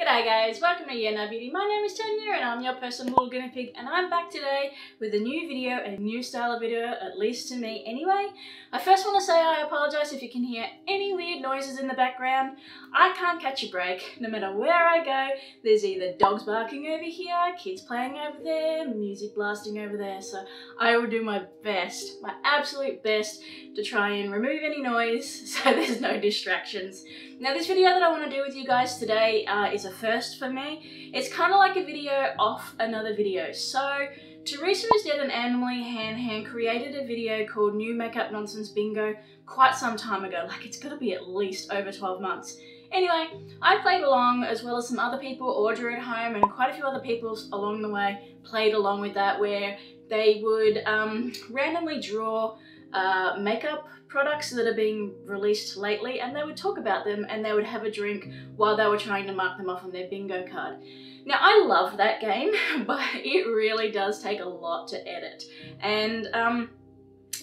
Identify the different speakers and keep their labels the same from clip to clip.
Speaker 1: G'day guys, welcome to Yeah Beauty. My name is Tanya and I'm your personal guinea pig and I'm back today with a new video, a new style of video, at least to me anyway. I first want to say I apologise if you can hear any weird noises in the background. I can't catch a break. No matter where I go, there's either dogs barking over here, kids playing over there, music blasting over there, so I will do my best, my absolute best to try and remove any noise so there's no distractions. Now this video that I want to do with you guys today uh, is a first for me. It's kind of like a video off another video. So Theresa is Dead and Emily Hanhan created a video called New Makeup Nonsense Bingo quite some time ago. Like it's got to be at least over 12 months. Anyway, I played along as well as some other people, Audra at home and quite a few other people along the way played along with that where they would um, randomly draw uh, makeup products that are being released lately and they would talk about them and they would have a drink while they were trying to mark them off on their bingo card. Now I love that game but it really does take a lot to edit and um,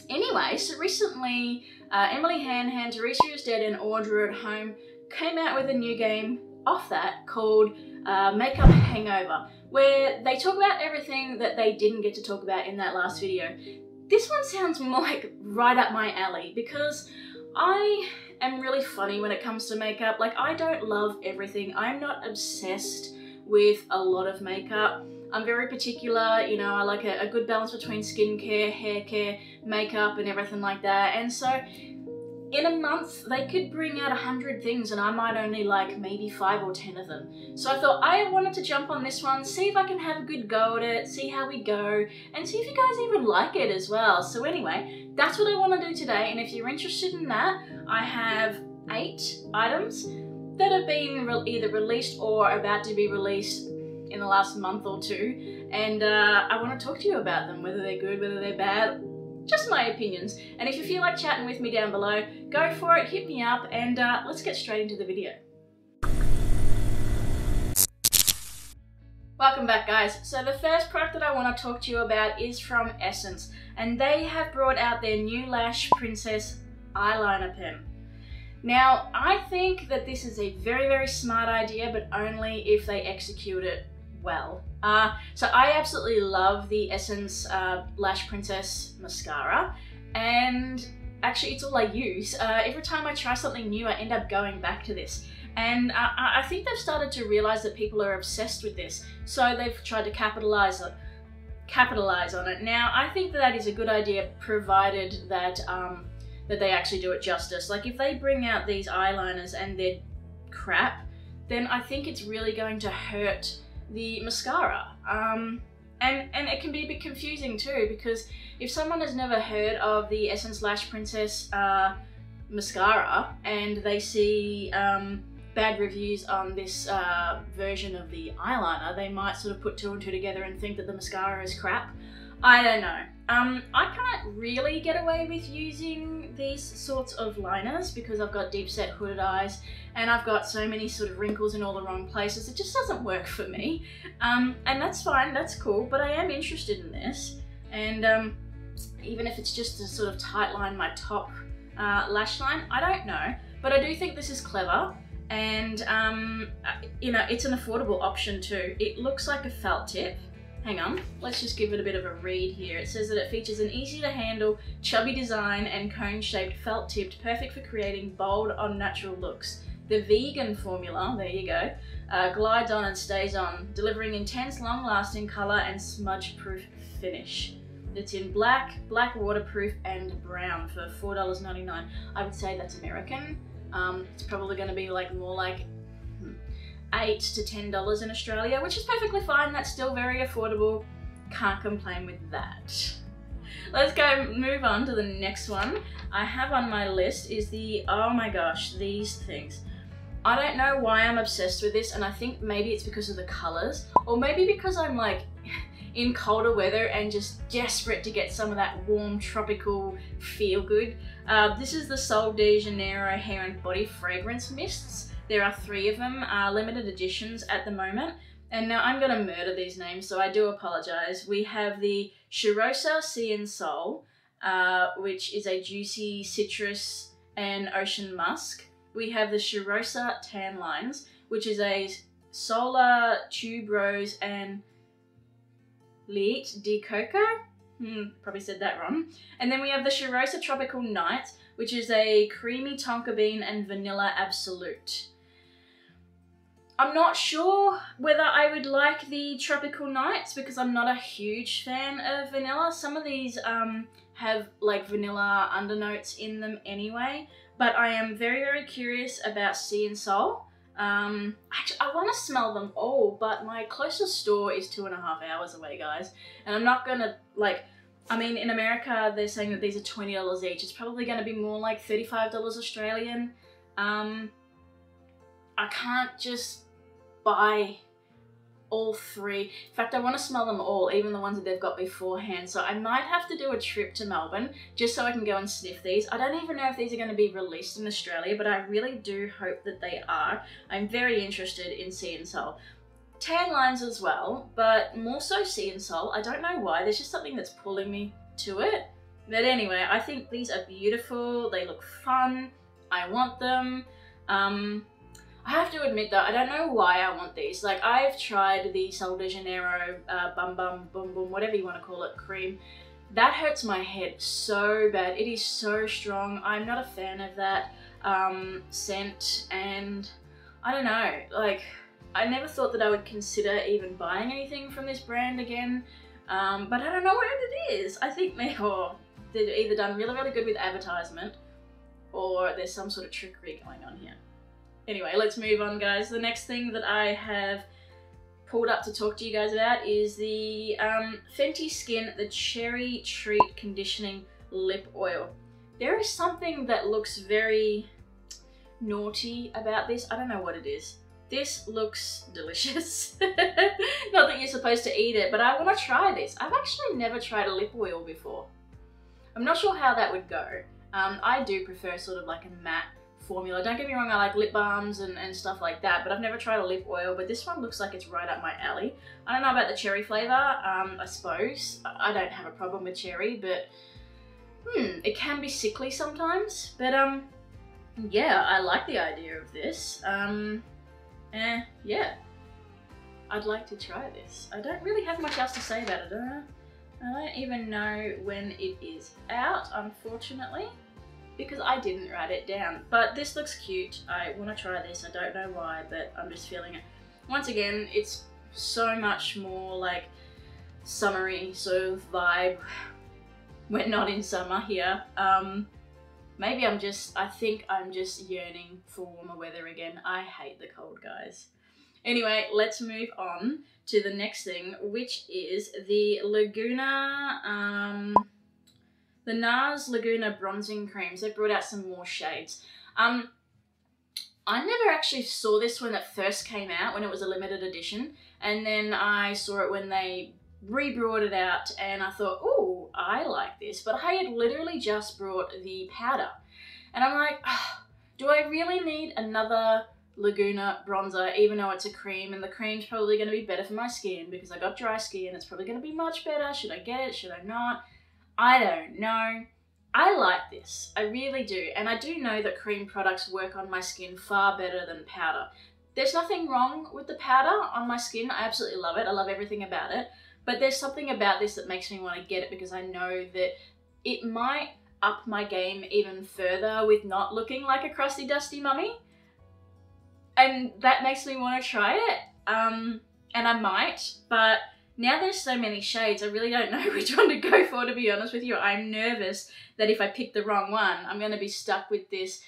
Speaker 1: anyway so recently uh, Emily Hanhan, Theresa is Dead and Audra at Home came out with a new game off that called uh, Makeup Hangover where they talk about everything that they didn't get to talk about in that last video. This one sounds more like right up my alley because I am really funny when it comes to makeup. Like I don't love everything. I'm not obsessed with a lot of makeup. I'm very particular, you know, I like a, a good balance between skincare, hair care, makeup and everything like that. And so in a month, they could bring out a hundred things and I might only like maybe five or ten of them. So I thought I wanted to jump on this one, see if I can have a good go at it, see how we go, and see if you guys even like it as well. So anyway, that's what I want to do today. And if you're interested in that, I have eight items that have been re either released or about to be released in the last month or two. And uh, I want to talk to you about them, whether they're good, whether they're bad, just my opinions. And if you feel like chatting with me down below, go for it, hit me up, and uh, let's get straight into the video. Welcome back guys. So the first product that I want to talk to you about is from Essence and they have brought out their new Lash Princess eyeliner pen. Now I think that this is a very very smart idea but only if they execute it well. Uh, so I absolutely love the Essence uh, Lash Princess mascara and actually it's all I use. Uh, every time I try something new I end up going back to this. And I, I think they've started to realize that people are obsessed with this. So they've tried to capitalize on, capitalize on it. Now I think that, that is a good idea provided that um, that they actually do it justice. Like if they bring out these eyeliners and they're crap, then I think it's really going to hurt the mascara. Um, and, and it can be a bit confusing too because if someone has never heard of the Essence Lash Princess uh, mascara and they see um, bad reviews on this uh, version of the eyeliner, they might sort of put two and two together and think that the mascara is crap. I don't know. Um, I can't really get away with using these sorts of liners because I've got deep set hooded eyes and I've got so many sort of wrinkles in all the wrong places. It just doesn't work for me. Um, and that's fine, that's cool, but I am interested in this. And um, even if it's just to sort of tight line my top uh, lash line, I don't know. But I do think this is clever and um, uh, you know, it's an affordable option too. It looks like a felt tip Hang on, let's just give it a bit of a read here. It says that it features an easy to handle, chubby design and cone shaped felt tipped, perfect for creating bold, unnatural looks. The vegan formula, there you go, uh, glides on and stays on, delivering intense, long lasting colour and smudge proof finish. It's in black, black waterproof and brown for $4.99. I would say that's American. Um, it's probably going to be like more like eight to ten dollars in Australia, which is perfectly fine. That's still very affordable. Can't complain with that. Let's go move on to the next one. I have on my list is the, oh my gosh, these things. I don't know why I'm obsessed with this and I think maybe it's because of the colors or maybe because I'm like in colder weather and just desperate to get some of that warm tropical feel good. Uh, this is the Sol de Janeiro hair and body fragrance mists. There are three of them, uh, limited editions at the moment. And now I'm going to murder these names, so I do apologize. We have the Cheirosa Sea and Soul, uh, which is a juicy citrus and ocean musk. We have the Cheirosa Tan Lines, which is a Solar Tuberose and Lait de Coco. Hmm, probably said that wrong. And then we have the Cheirosa Tropical Night, which is a creamy tonka bean and vanilla absolute. I'm not sure whether I would like the Tropical Nights because I'm not a huge fan of vanilla. Some of these um, have like vanilla undernotes in them anyway, but I am very, very curious about Sea and Soul. Um, actually, I want to smell them all, but my closest store is two and a half hours away, guys. And I'm not gonna, like, I mean, in America, they're saying that these are $20 each. It's probably gonna be more like $35 Australian. Um, I can't just buy all three. In fact, I want to smell them all, even the ones that they've got beforehand. So I might have to do a trip to Melbourne just so I can go and sniff these. I don't even know if these are going to be released in Australia, but I really do hope that they are. I'm very interested in Sea and Soul. Tan lines as well, but more so Sea and Soul. I don't know why. There's just something that's pulling me to it. But anyway, I think these are beautiful. They look fun. I want them. Um, I have to admit though, I don't know why I want these. Like I've tried the Sol de Janeiro uh, Bum Bum Boom, whatever you want to call it, cream. That hurts my head so bad. It is so strong. I'm not a fan of that um, scent and I don't know, like I never thought that I would consider even buying anything from this brand again. Um, but I don't know what it is. I think they, or they've either done really, really good with advertisement or there's some sort of trickery going on here. Anyway, let's move on, guys. The next thing that I have pulled up to talk to you guys about is the um, Fenty Skin, the Cherry Treat Conditioning Lip Oil. There is something that looks very naughty about this. I don't know what it is. This looks delicious. Not that you're supposed to eat it, but I want to try this. I've actually never tried a lip oil before. I'm not sure how that would go. Um, I do prefer sort of like a matte formula. Don't get me wrong, I like lip balms and, and stuff like that, but I've never tried a lip oil, but this one looks like it's right up my alley. I don't know about the cherry flavour, um, I suppose. I don't have a problem with cherry, but hmm, it can be sickly sometimes. But um, yeah, I like the idea of this. Um, eh, yeah. I'd like to try this. I don't really have much else to say about it. I don't even know when it is out, unfortunately because I didn't write it down. But this looks cute. I want to try this. I don't know why, but I'm just feeling it. Once again, it's so much more like summery sort of vibe. We're not in summer here. Um, maybe I'm just, I think I'm just yearning for warmer weather again. I hate the cold, guys. Anyway, let's move on to the next thing, which is the Laguna, um, the NARS Laguna Bronzing Creams. They brought out some more shades. Um, I never actually saw this when it first came out, when it was a limited edition. And then I saw it when they re-brought it out and I thought, oh, I like this. But I had literally just brought the powder. And I'm like, do I really need another Laguna bronzer, even though it's a cream, and the cream's probably going to be better for my skin because I got dry skin. It's probably going to be much better. Should I get it? Should I not? I don't know. I like this, I really do, and I do know that cream products work on my skin far better than powder. There's nothing wrong with the powder on my skin, I absolutely love it, I love everything about it, but there's something about this that makes me want to get it because I know that it might up my game even further with not looking like a crusty dusty mummy. And that makes me want to try it, um, and I might, but now there's so many shades, I really don't know which one to go for, to be honest with you. I'm nervous that if I pick the wrong one, I'm going to be stuck with this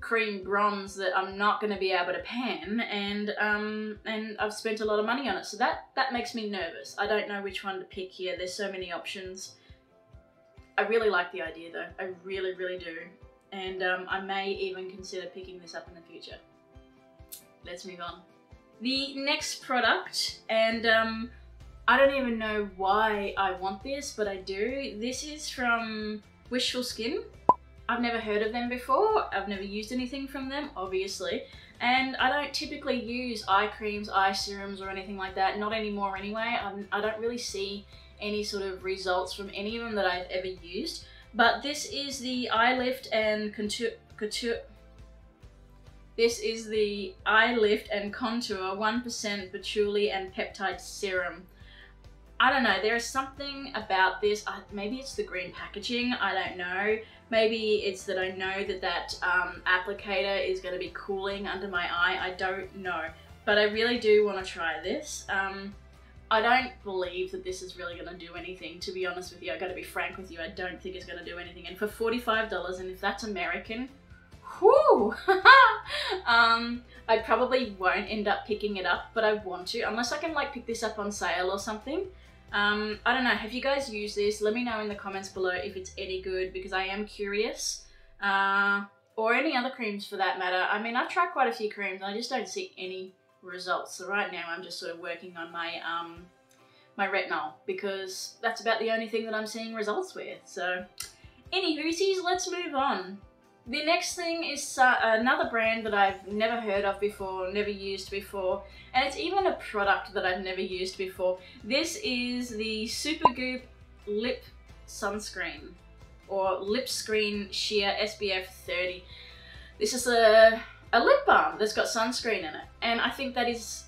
Speaker 1: cream bronze that I'm not going to be able to pan and um and I've spent a lot of money on it. So that that makes me nervous. I don't know which one to pick here. There's so many options. I really like the idea though. I really really do. And um, I may even consider picking this up in the future. Let's move on. The next product and um I don't even know why I want this, but I do. This is from Wishful Skin. I've never heard of them before. I've never used anything from them, obviously. And I don't typically use eye creams, eye serums, or anything like that. Not anymore anyway. I'm, I do not really see any sort of results from any of them that I've ever used. But this is the Eye Lift and Contour, Couture, This is the Eye Lift and Contour 1% Patchouli and Peptide Serum. I don't know, there is something about this, uh, maybe it's the green packaging, I don't know. Maybe it's that I know that that um, applicator is going to be cooling under my eye, I don't know. But I really do want to try this. Um, I don't believe that this is really going to do anything, to be honest with you. i got to be frank with you, I don't think it's going to do anything. And for $45, and if that's American, whoo! um, I probably won't end up picking it up, but I want to, unless I can like pick this up on sale or something. Um, I don't know, have you guys used this? Let me know in the comments below if it's any good, because I am curious. Uh, or any other creams for that matter. I mean, I've tried quite a few creams, and I just don't see any results. So right now I'm just sort of working on my um, my retinol because that's about the only thing that I'm seeing results with. So any hoosies, let's move on. The next thing is uh, another brand that I've never heard of before, never used before, and it's even a product that I've never used before. This is the Supergoop Lip Sunscreen, or Lip Screen Sheer SPF 30. This is a a lip balm that's got sunscreen in it. And I think that is,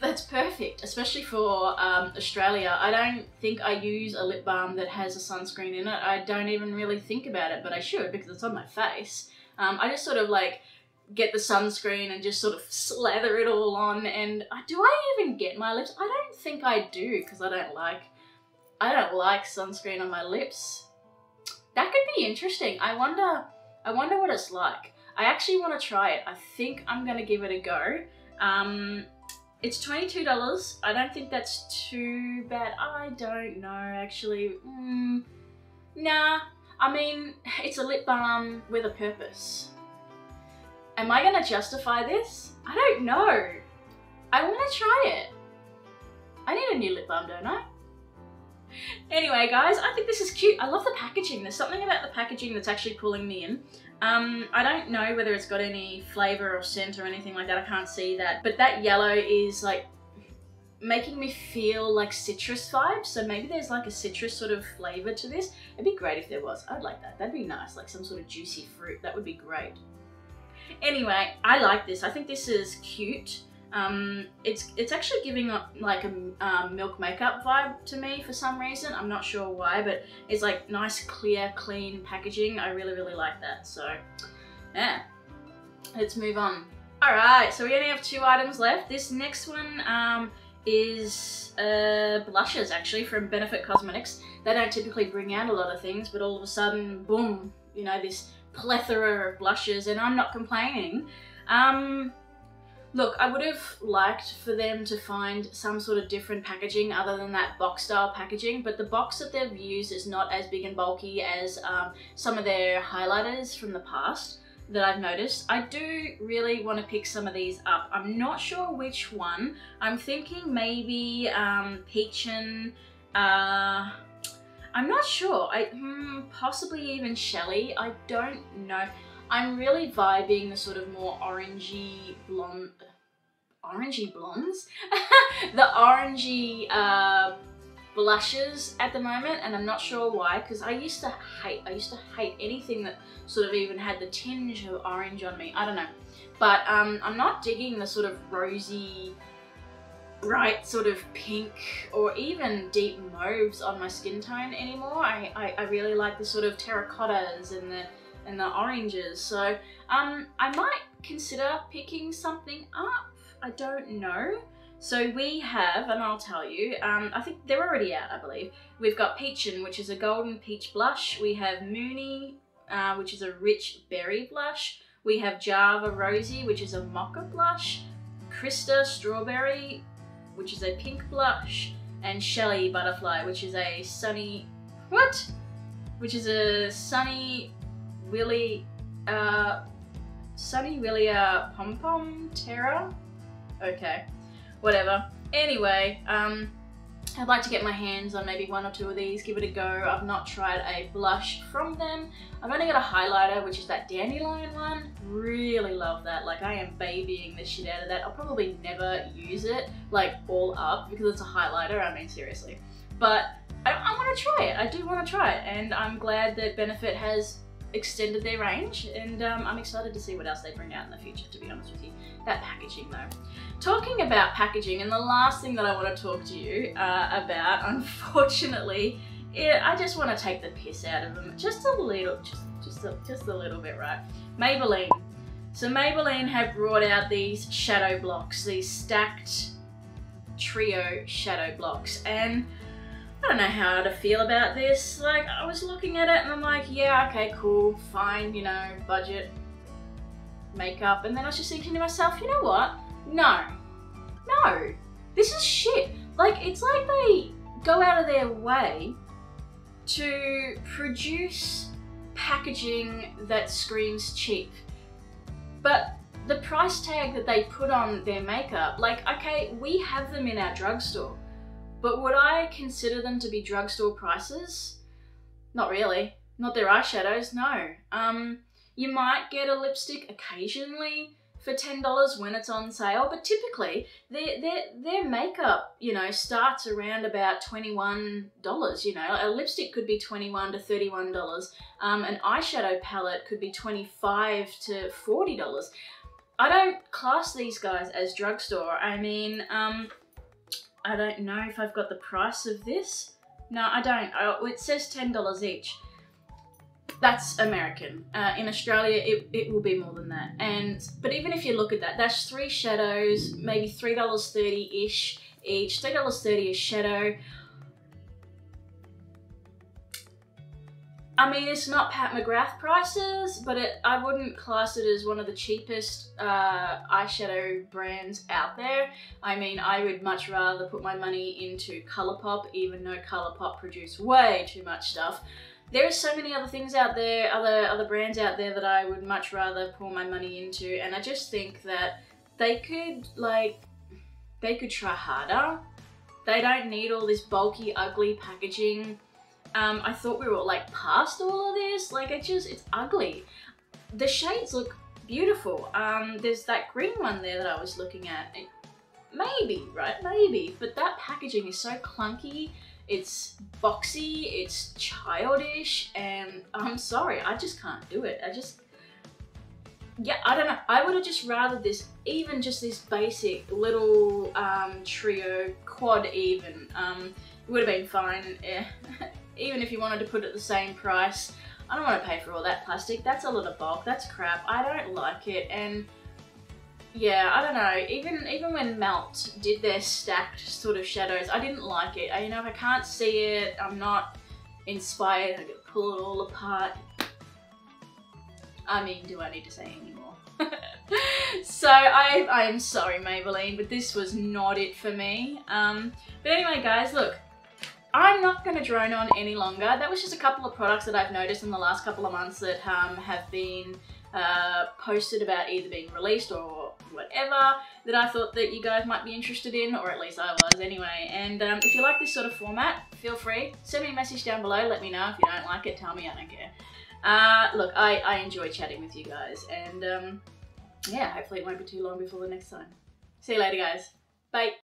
Speaker 1: that's perfect, especially for um, Australia. I don't think I use a lip balm that has a sunscreen in it. I don't even really think about it, but I should because it's on my face. Um, I just sort of like get the sunscreen and just sort of slather it all on and do I even get my lips? I don't think I do because I don't like I don't like sunscreen on my lips. That could be interesting. I wonder I wonder what it's like. I actually want to try it. I think I'm going to give it a go. Um, it's $22. I don't think that's too bad. I don't know, actually. Mm, nah. I mean, it's a lip balm with a purpose. Am I to justify this? I don't know. I want to try it. I need a new lip balm, don't I? Anyway, guys, I think this is cute. I love the packaging. There's something about the packaging that's actually pulling me in. Um, I don't know whether it's got any flavour or scent or anything like that. I can't see that. But that yellow is like making me feel like citrus vibes. So maybe there's like a citrus sort of flavour to this. It'd be great if there was. I'd like that. That'd be nice. Like some sort of juicy fruit. That would be great. Anyway, I like this. I think this is cute. Um, it's it's actually giving like a um, milk makeup vibe to me for some reason. I'm not sure why, but it's like nice, clear, clean packaging. I really, really like that. So, yeah. Let's move on. All right, so we only have two items left. This next one um, is uh, blushes, actually, from Benefit Cosmetics. They don't typically bring out a lot of things, but all of a sudden, boom, you know, this plethora of blushes, and I'm not complaining. Um, Look, I would have liked for them to find some sort of different packaging other than that box style packaging, but the box that they've used is not as big and bulky as um, some of their highlighters from the past that I've noticed. I do really want to pick some of these up. I'm not sure which one. I'm thinking maybe um, Peachin, uh, I'm not sure. I hmm, Possibly even Shelly. I don't know. I'm really vibing the sort of more orangey blonde, orangey blondes? the orangey uh, blushes at the moment and I'm not sure why because I used to hate, I used to hate anything that sort of even had the tinge of orange on me. I don't know. But um, I'm not digging the sort of rosy, bright sort of pink or even deep mauves on my skin tone anymore. I, I, I really like the sort of terracottas and the and the oranges. So um, I might consider picking something up. I don't know. So we have, and I'll tell you, um, I think they're already out, I believe. We've got Peachin, which is a golden peach blush. We have Moony, uh, which is a rich berry blush. We have Java Rosy, which is a mocha blush. Krista Strawberry, which is a pink blush. And Shelly Butterfly, which is a sunny, what? Which is a sunny Willy, uh, Sunny Willia Pom Pom Terra? Okay, whatever. Anyway, um, I'd like to get my hands on maybe one or two of these, give it a go. I've not tried a blush from them. I've only got a highlighter, which is that Dandelion one. Really love that. Like, I am babying the shit out of that. I'll probably never use it, like, all up, because it's a highlighter. I mean, seriously. But I, I want to try it. I do want to try it, and I'm glad that Benefit has extended their range, and um, I'm excited to see what else they bring out in the future, to be honest with you. That packaging, though. Talking about packaging, and the last thing that I want to talk to you uh, about, unfortunately, yeah, I just want to take the piss out of them. Just a little, just, just, a, just a little bit, right? Maybelline. So Maybelline have brought out these shadow blocks, these stacked trio shadow blocks, and I don't know how to feel about this. Like, I was looking at it and I'm like, yeah, okay, cool, fine, you know, budget, makeup. And then I was just thinking to myself, you know what? No. No. This is shit. Like, it's like they go out of their way to produce packaging that screams cheap. But the price tag that they put on their makeup, like, okay, we have them in our drugstore. But would I consider them to be drugstore prices? Not really. Not their eyeshadows, no. Um, you might get a lipstick occasionally for $10 when it's on sale, but typically their, their, their makeup, you know, starts around about $21, you know. A lipstick could be 21 to $31. Um, an eyeshadow palette could be 25 to $40. I don't class these guys as drugstore. I mean, um, I don't know if I've got the price of this. No, I don't. I, it says $10 each. That's American. Uh, in Australia, it, it will be more than that. And But even if you look at that, that's three shadows, maybe $3.30-ish each. $3.30 a shadow. I mean, it's not Pat McGrath prices, but it, I wouldn't class it as one of the cheapest uh, eyeshadow brands out there. I mean, I would much rather put my money into Colourpop, even though Colourpop produce way too much stuff. There are so many other things out there, other other brands out there that I would much rather pour my money into, and I just think that they could like, they could try harder. They don't need all this bulky, ugly packaging um, I thought we were like past all of this. Like it just, it's ugly. The shades look beautiful. Um, there's that green one there that I was looking at. It, maybe, right? Maybe. But that packaging is so clunky. It's boxy, it's childish, and I'm sorry, I just can't do it. I just, yeah, I don't know. I would have just rather this, even just this basic little um, trio quad even. Um, it would have been fine. Eh. Even if you wanted to put it the same price, I don't want to pay for all that plastic. That's a lot of bulk. That's crap. I don't like it. And yeah, I don't know. Even even when Melt did their stacked sort of shadows, I didn't like it. I, you know, if I can't see it, I'm not inspired. I gotta pull it all apart. I mean, do I need to say anymore? so I, I am sorry Maybelline, but this was not it for me. Um, but anyway guys, look, I'm not going to drone on any longer. That was just a couple of products that I've noticed in the last couple of months that um, have been uh, posted about either being released or whatever that I thought that you guys might be interested in, or at least I was anyway. And um, if you like this sort of format, feel free. Send me a message down below. Let me know. If you don't like it, tell me. I don't care. Uh, look, I, I enjoy chatting with you guys. And um, yeah, hopefully it won't be too long before the next time. See you later, guys. Bye.